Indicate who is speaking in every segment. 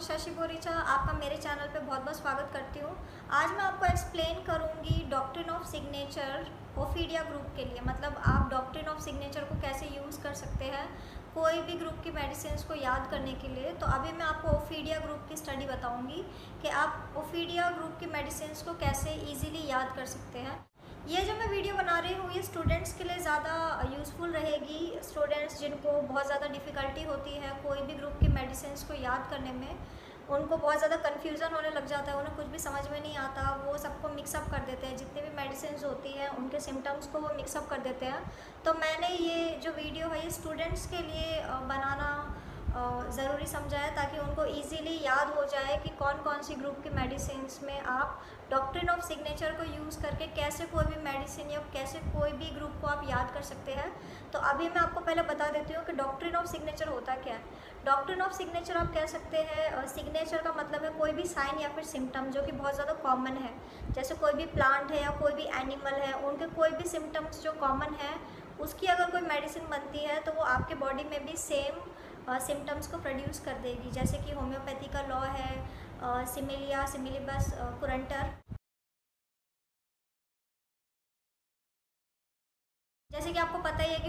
Speaker 1: Doctor Shashi Boricha आपका मेरे channel पे बहुत बहुत स्वागत करती हूँ। आज मैं आपको एक्सप्लेन करूँगी doctrine of signature Ophidia group के लिए। मतलब आप डॉक्ट्रिन ऑफ़ सिग्नेचर को कैसे यूज़ कर सकते हैं कोई भी ग्रुप की मेडिसिन को याद करने के लिए। तो अभी मैं आपको ओफीडिया ग्रुप की स्टडी बताऊँगी कि आप ओफीडिया ग्रुप की मेडिसिन को कैसे ईजिली याद कर सकते हैं। ये जो मैं वीडियो बना रही हूँ, ये स्टूडेंट्स के लिए ज़्यादा यूज़फुल रहेगी। स्टूडेंट्स जिनको बहुत ज़्यादा डिफ़िकल्टी होती है कोई भी ग्रुप की मेडिसिन को याद करने में, उनको बहुत ज़्यादा कन्फ्यूज़न होने लग जाता है, उन्हें कुछ भी समझ में नहीं आता, वो सबको मिक्सअप कर देते हैं। जितने भी मेडिसिन होती हैं, उनके सिम्टम्स को वो मिक्सअप कर देते हैं। तो मैंने ये जो वीडियो है, ये स्टूडेंट्स के लिए बनाना ज़रूरी समझा है ताकि उनको इजीली याद हो जाए कि कौन कौन सी ग्रुप की मेडिसिन में आप डॉक्ट्रिन ऑफ़ सिग्नेचर को यूज़ करके कैसे कोई भी मेडिसिन या कैसे कोई भी ग्रुप को आप याद कर सकते हैं। तो अभी मैं आपको पहले बता देती हूँ कि डॉक्ट्रिन ऑफ़ सिग्नेचर होता क्या है। डॉक्ट्रिन ऑफ़ सिग्नेचर आप कह सकते हैं सिग्नेचर का मतलब है कोई भी साइन या फिर सिम्टम जो कि बहुत ज़्यादा कॉमन है। जैसे कोई भी प्लांट है या कोई भी एनिमल है, उनके कोई भी सिम्टम्स जो कॉमन है, उसकी अगर कोई मेडिसिन बनती है तो वो आपके बॉडी में भी सेम सिम्टम्स को प्रोड्यूस कर देगी। जैसे कि होम्योपैथी का लॉ है सिमिलिया, सिमिलिबस कुरंटर। जैसे कि आपको पता ही है कि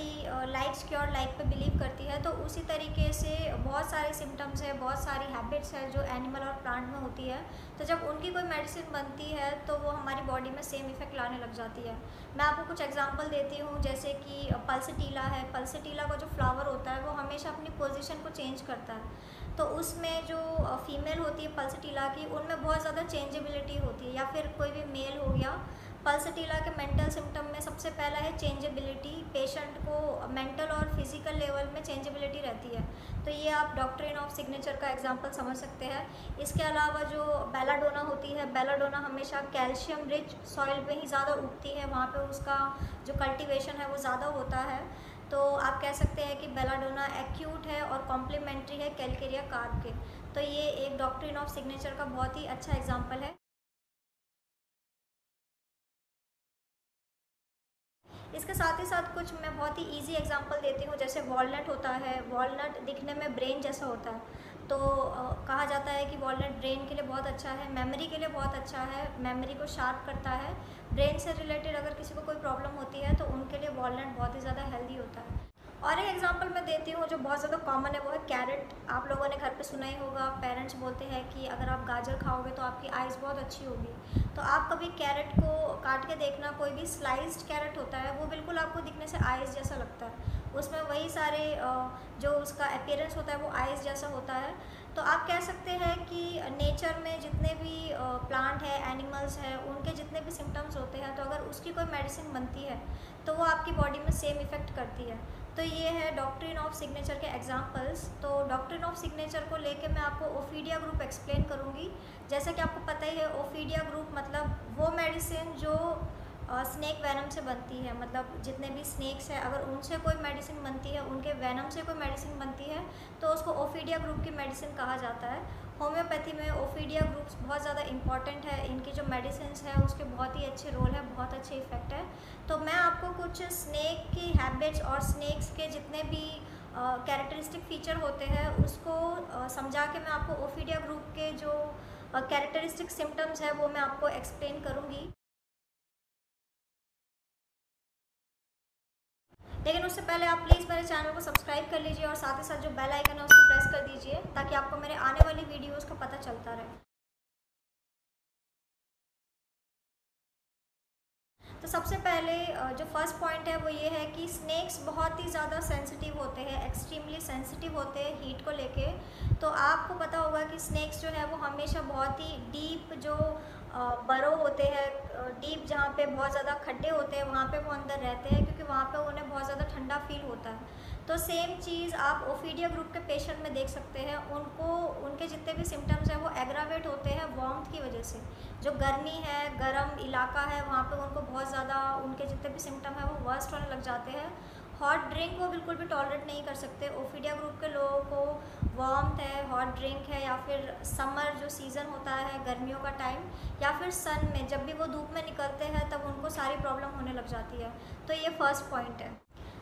Speaker 1: होम्योपैथी लाइक्स क्योर लाइक पे बिलीव करती है तो उसी तरीके से बहुत सारे सिम्टम्स है, बहुत सारी हैबिट्स है जो एनिमल और प्लांट में होती है। तो जब उनकी कोई मेडिसिन बनती है तो वो हमारी बॉडी में सेम इफ़ेक्ट लाने लग जाती है। मैं आपको कुछ एग्जांपल देती हूँ, जैसे कि पल्सटीला है। पल्सटीला का जो फ्लावर होता है, वो हमेशा अपनी पोजिशन को चेंज करता है। तो उसमें जो फीमेल होती है पल्सटीला की, उनमें बहुत ज़्यादा चेंजेबिलिटी होती है, या फिर कोई भी मेल हो गया, पल्सटीला के मेंटल सिम्टम सबसे पहला है चेंजेबिलिटी पेशेंट को मेंटल और फ़िज़िकल लेवल में चेंजेबिलिटी रहती है। तो ये आप डॉक्ट्रिन ऑफ़ सिग्नेचर का एग्जांपल समझ सकते हैं। इसके अलावा जो बेलाडोना होती है बेलाडोना हमेशा कैल्शियम रिच सॉइल पे ही ज़्यादा उगती है। वहाँ पे उसका जो कल्टिवेशन है वो ज़्यादा होता है। तो आप कह सकते हैं कि बेलाडोना एक्यूट है और कॉम्प्लीमेंट्री है कैलकेरिया कार्ब के। तो ये एक डॉक्ट्रिन ऑफ़ सिग्नेचर का बहुत ही अच्छा एग्ज़ाम्पल है। इसके साथ ही साथ कुछ मैं बहुत ही ईजी एग्ज़ाम्पल देती हूँ जैसे वॉलनट होता है वॉलनट दिखने में ब्रेन जैसा होता है। तो आ, कहा जाता है कि वॉलनट ब्रेन के लिए बहुत अच्छा है मेमोरी के लिए बहुत अच्छा है मेमोरी को शार्प करता है। ब्रेन से रिलेटेड अगर किसी को कोई प्रॉब्लम होती है तो उनके लिए वॉलनट बहुत ही ज़्यादा हेल्दी होता है। और एक एग्जांपल मैं देती हूँ जो बहुत ज़्यादा कॉमन है, वो है कैरेट आप लोगों ने घर पे सुना ही होगा पेरेंट्स बोलते हैं कि अगर आप गाजर खाओगे तो आपकी आइज़ बहुत अच्छी होगी। तो आप कभी कैरेट को काट के देखना, कोई भी स्लाइस्ड कैरेट होता है, वो बिल्कुल आपको दिखने से आइज़ जैसा लगता है। उसमें वही सारे जो उसका अपेयरेंस होता है, वो आइज़ जैसा होता है। तो आप कह सकते हैं कि नेचर में जितने भी प्लांट है एनिमल्स हैं, उनके जितने भी सिम्टम्स होते हैं तो अगर उसकी कोई मेडिसिन बनती है तो वो आपकी बॉडी में सेम इफ़ेक्ट करती है। तो ये है डॉक्ट्रिन ऑफ़ सिग्नेचर के एग्जांपल्स तो डॉक्ट्रिन ऑफ़ सिग्नेचर को लेके मैं आपको ओफीडिया ग्रुप एक्सप्लेन करूँगी. जैसा कि आपको पता ही है ओफीडिया ग्रुप मतलब वो मेडिसिन जो स्नैक वैनम से बनती है। मतलब जितने भी स्नैक्स हैं, अगर उनसे कोई मेडिसिन बनती है, उनके वैनम से कोई मेडिसिन बनती है तो उसको ओफीडिया ग्रुप की मेडिसिन कहा जाता है। होम्योपैथी में ओफीडिया ग्रुप्स बहुत ज़्यादा इंपॉर्टेंट है। इनकी जो मेडिसिन है, उसके बहुत ही अच्छे रोल है, बहुत अच्छे इफ़ेक्ट है। तो मैं आपको कुछ स्नैक की हैबिट्स और स्नैक्स के जितने भी कैरेक्टरिस्टिक फीचर होते हैं, उसको समझा के मैं आपको ओफीडिया ग्रुप के जो कैरेक्टरिस्टिक सिम्टम्स है, वो मैं आपको एक्सप्लेन करूँगी। लेकिन उससे पहले आप प्लीज़ मेरे चैनल को सब्सक्राइब कर लीजिए और साथ ही साथ जो बेल आइकन है उसको प्रेस कर दीजिए ताकि आपको मेरे आने वाली वीडियोज़ का पता चलता रहे। तो सबसे पहले जो फ़र्स्ट पॉइंट है वो ये है कि स्नैक्स बहुत ही ज़्यादा सेंसिटिव होते हैं एक्सट्रीमली सेंसिटिव होते हैं हीट को लेके। तो आपको पता होगा कि स्नैक्स जो है वो हमेशा बहुत ही डीप जो बरो होते हैं डीप जहाँ पे बहुत ज़्यादा खड्डे होते हैं, वहाँ पे वो अंदर रहते हैं क्योंकि वहाँ पे उन्हें बहुत ज़्यादा ठंडा फील होता है। तो सेम चीज़ आप ओफीडिया ग्रुप के पेशेंट में देख सकते हैं, उनको, उनके जितने भी सिम्टम्स हैं वो एग्रावेट होते हैं वार्मथ की वजह से। जो गर्मी है, गर्म इलाका है, वहाँ पे उनको बहुत ज़्यादा, उनके जितने भी सिम्टम हैं वो वर्स्ट होने लग जाते हैं। हॉट ड्रिंक वो बिल्कुल भी टॉलरेट नहीं कर सकते। ओफीडिया ग्रुप के लोगों को वार्म है हॉट ड्रिंक है, या फिर समर जो सीज़न होता है, गर्मियों का टाइम या फिर सन में जब भी वो धूप में निकलते हैं, तब उनको सारी प्रॉब्लम होने लग जाती है। तो ये फ़र्स्ट पॉइंट है।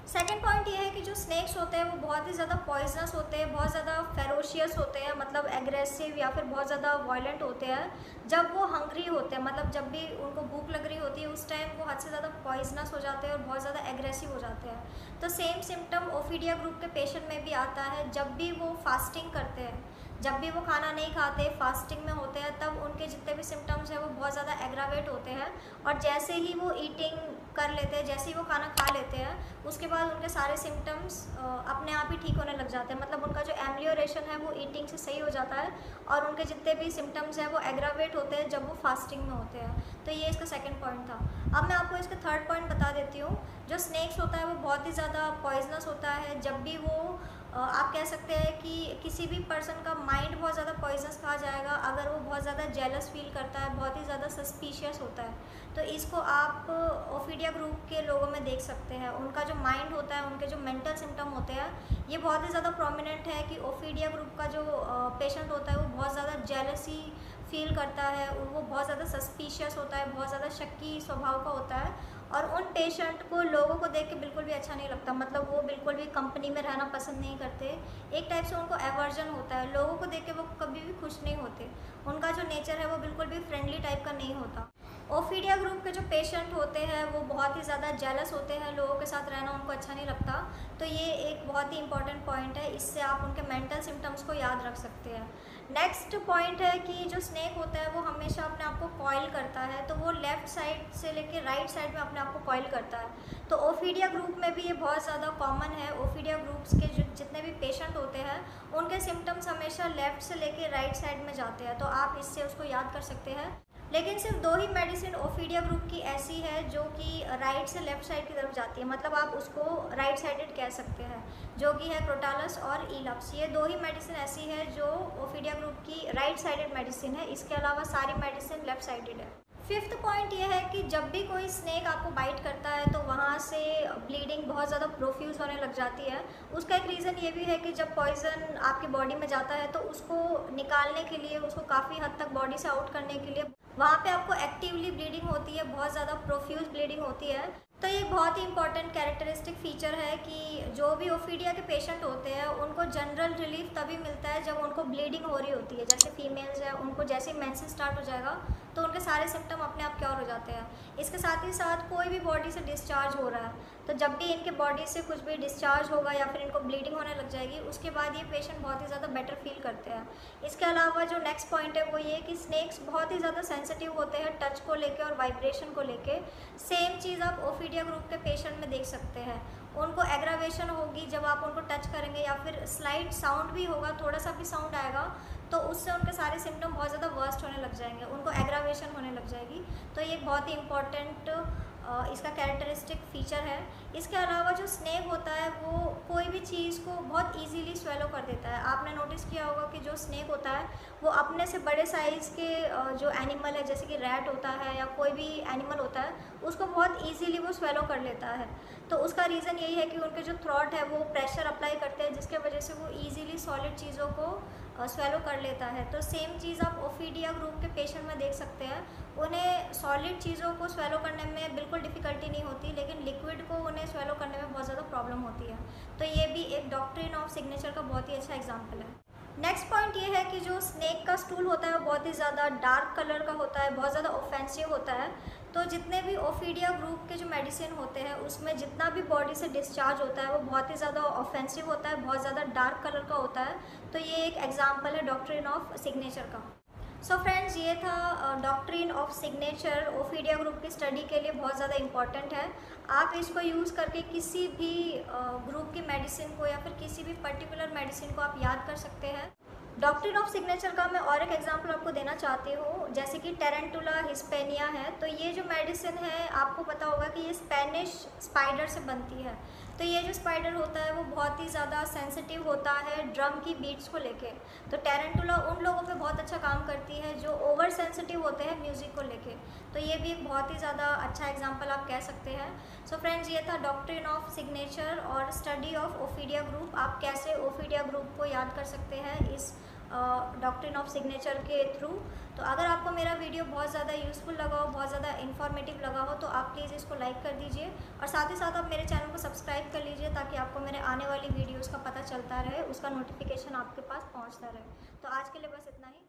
Speaker 1: सेकेंड पॉइंट ये है कि जो स्नैक्स होते हैं, वो बहुत ही ज़्यादा पॉइजनस होते हैं, बहुत ज़्यादा फेरोशियस होते हैं मतलब एग्रेसिव या फिर बहुत ज़्यादा वायलेंट होते हैं। जब वो हंग्री होते हैं मतलब जब भी उनको भूख लग रही होती है, उस टाइम वो हद से ज़्यादा पॉइजनस हो जाते हैं और बहुत ज़्यादा एग्रेसिव हो जाते हैं। तो सेम सिम्टम ओफीडिया ग्रुप के पेशेंट में भी आता है, जब भी वो फास्टिंग करते हैं। जब भी वो खाना नहीं खाते फास्टिंग में होते हैं, तब उनके जितने भी सिम्टम्स हैं, वो बहुत ज़्यादा एग्रावेट होते हैं। और जैसे ही वो ईटिंग कर लेते हैं, जैसे ही वो खाना खा लेते हैं, उसके बाद उनके सारे सिम्टम्स अपने आप ही ठीक होने लग जाते हैं। मतलब उनका जो एम्लियोरेशन है, वो ईटिंग से सही हो जाता है और उनके जितने भी सिम्टम्स हैं, वो एग्रावेट होते हैं जब वो फास्टिंग में होते हैं। तो ये इसका सेकेंड पॉइंट था। अब मैं आपको इसका थर्ड पॉइंट बता देती हूँ। जो स्नैक्स होता है, वो बहुत ही ज़्यादा पॉइजनस होता है। जब भी वो आप कह सकते हैं कि किसी भी पर्सन का माइंड बहुत ज़्यादा पॉइजनस कहा जाएगा। अगर वो बहुत ज़्यादा जेलस फील करता है, बहुत ही ज़्यादा सस्पिशियस होता है तो इसको आप ओफिडिया ग्रुप के लोगों में देख सकते हैं। उनका जो माइंड होता है, उनके जो मेंटल सिम्टम होते हैं, ये बहुत ही ज़्यादा प्रोमिनेंट है कि ओफिडिया ग्रुप का जो पेशेंट होता है, वो बहुत ज़्यादा जेलसी फील करता है। वो बहुत ज़्यादा सस्पिशियस होता है, बहुत ज़्यादा शक्की स्वभाव का होता है। और उन पेशेंट को, लोगों को देख के बिल्कुल भी अच्छा नहीं लगता। मतलब वो बिल्कुल भी कंपनी में रहना पसंद नहीं करते। एक टाइप से उनको एवर्जन होता है। लोगों को देख के वो कभी भी खुश नहीं होते। उनका जो नेचर है वो बिल्कुल भी फ्रेंडली टाइप का नहीं होता। ओफीडिया ग्रुप के जो पेशेंट होते हैं, वो बहुत ही ज़्यादा जेलस होते हैं। लोगों के साथ रहना उनको अच्छा नहीं लगता। तो ये एक बहुत ही इंपॉर्टेंट पॉइंट है। इससे आप उनके मेंटल सिम्टम्स को याद रख सकते हैं। नेक्स्ट पॉइंट है कि जो स्नैक होता है, वो हमेशा अपने आप को कॉयल करता है तो वो लेफ़्ट साइड से लेके राइट साइड में अपने आप को कॉयल करता है। तो ओफीडिया ग्रुप में भी ये बहुत ज़्यादा कॉमन है। ओफीडिया ग्रुप्स के जो जितने भी पेशेंट होते हैं, उनके सिम्टम्स हमेशा लेफ़्ट से लेके राइट साइड में जाते हैं। तो आप इससे उसको याद कर सकते हैं। लेकिन सिर्फ़ दो ही मेडिसिन ओफीडिया ग्रुप की ऐसी है जो कि राइट से लेफ़्ट साइड की तरफ़ जाती है। मतलब आप उसको राइट साइडेड कह सकते हैं, जो कि है क्रोटालस और ईलप्स ये दो ही मेडिसिन ऐसी है जो ओफीडिया ग्रुप की राइट साइडेड मेडिसिन है। इसके अलावा सारी मेडिसिन लेफ़्ट साइडेड है। फिफ्थ पॉइंट ये है कि जब भी कोई स्नेक आपको बाइट करता है तो वहाँ से ब्लीडिंग बहुत ज़्यादा प्रोफ्यूज़ होने लग जाती है। उसका एक रीज़न ये भी है कि जब पॉइज़न आपकी बॉडी में जाता है तो उसको निकालने के लिए, उसको काफ़ी हद तक बॉडी से आउट करने के लिए वहाँ पे आपको एक्टिवली ब्लीडिंग होती है, बहुत ज़्यादा प्रोफ्यूज ब्लीडिंग होती है। तो ये बहुत ही इंपॉर्टेंट कैरेक्टरिस्टिक फीचर है कि जो भी ओफीडिया के पेशेंट होते हैं, उनको जनरल रिलीफ तभी मिलता है जब उनको ब्लीडिंग हो रही होती है। जैसे फीमेल्स हैं, उनको जैसे मेंसेस स्टार्ट हो जाएगा तो उनके सारे सिम्टम अपने आप क्योर हो जाते हैं। इसके साथ ही साथ कोई भी बॉडी से डिस्चार्ज हो रहा है तो जब भी इनके बॉडी से कुछ भी डिस्चार्ज होगा या फिर इनको ब्लीडिंग होने लग जाएगी, उसके बाद ये पेशेंट बहुत ही ज़्यादा बेटर फील करते हैं। इसके अलावा जो नेक्स्ट पॉइंट है, वो ये कि स्नैक्स बहुत ही ज़्यादा सेंसिटिव होते हैं टच को लेके और वाइब्रेशन को लेके। सेम चीज़ आप ओफीडिया ग्रुप के पेशेंट में देख सकते हैं। उनको एग्रावेशन होगी जब आप उनको टच करेंगे या फिर स्लाइट साउंड भी होगा, थोड़ा सा भी साउंड आएगा तो उससे उनके सारे सिम्टम बहुत ज़्यादा वर्स्ट होने लग जाएँगे, उनको एग्रावेशन होने लग जाएगी। तो ये बहुत ही इंपॉर्टेंट इसका कैरेक्टरिस्टिक फीचर है। इसके अलावा जो स्नेक होता है, वो कोई भी चीज़ को बहुत इजीली स्वेलो कर देता है। आपने नोटिस किया होगा कि जो स्नेक होता है, वो अपने से बड़े साइज़ के जो एनिमल है, जैसे कि रैट होता है या कोई भी एनिमल होता है, उसको बहुत ईजीली वो स्वेलो कर लेता है। तो उसका रीज़न यही है कि उनके जो थ्रॉट है, वो प्रेशर अप्लाई करते हैं, जिसके वजह से वो ईजीली सॉलिड चीज़ों को स्वेलो कर लेता है। तो सेम चीज़ आप ओफीडिया ग्रुप के पेशेंट में देख सकते हैं। उन्हें सॉलिड चीज़ों को स्वेलो करने में बिल्कुल डिफ़िकल्टी नहीं होती, लेकिन लिक्विड को उन्हें स्वेलो करने में बहुत ज़्यादा प्रॉब्लम होती है। तो ये भी एक डॉक्ट्रिन ऑफ़ सिग्नेचर का बहुत ही अच्छा एग्ज़ाम्पल है। नेक्स्ट पॉइंट ये है कि जो स्नैक का स्टूल होता है, वो बहुत ही ज़्यादा डार्क कलर का होता है, बहुत ज़्यादा ऑफेंसिव होता है। तो जितने भी ओफीडिया ग्रुप के जो मेडिसिन होते हैं, उसमें जितना भी बॉडी से डिस्चार्ज होता है, वो बहुत ही ज़्यादा ऑफेंसिव होता है, बहुत ज़्यादा डार्क कलर का होता है। तो ये एक एग्ज़ाम्पल है डॉक्ट्रिन ऑफ़ सिग्नेचर का। सो so फ्रेंड्स ये था doctrine of signature Ophidia group की स्टडी के लिए बहुत ज़्यादा इंपॉर्टेंट है। आप इसको यूज़ करके किसी भी ग्रुप की मेडिसिन को या फिर किसी भी पर्टिकुलर मेडिसिन को आप याद कर सकते हैं। डॉक्ट्रिन ऑफ़ सिग्नेचर का मैं और एक एग्जांपल आपको देना चाहती हूँ, जैसे कि टेरेंटुला हिस्पेनिया है। तो ये जो मेडिसिन है, आपको पता होगा कि ये स्पेनिश स्पाइडर से बनती है। तो ये जो स्पाइडर होता है, वो बहुत ही ज़्यादा सेंसिटिव होता है ड्रम की बीट्स को लेके। तो टेरेंटुला उन लोगों पे बहुत अच्छा काम करती है जो ओवर सेंसिटिव होते हैं म्यूज़िक को लेके। तो ये भी एक बहुत ही ज़्यादा अच्छा एग्ज़ाम्पल आप कह सकते हैं। सो so फ्रेंड्स ये था डॉक्ट्रिन ऑफ़ सिग्नेचर और स्टडी ऑफ़ ओफीडिया ग्रुप आप कैसे ओफीडिया ग्रुप को याद कर सकते हैं इस डॉक्ट्रिन ऑफ़ सिग्नेचर के थ्रू तो अगर आपको मेरा वीडियो बहुत ज़्यादा यूज़फुल लगा हो, बहुत ज़्यादा इन्फॉर्मेटिव लगा हो तो आप प्लीज़ इसको लाइक कर दीजिए और साथ ही साथ आप मेरे चैनल को सब्सक्राइब कर लीजिए ताकि आपको मेरे आने वाली वीडियोज़ का पता चलता रहे, उसका नोटिफिकेशन आपके पास पहुँचता रहे। तो आज के लिए बस इतना ही।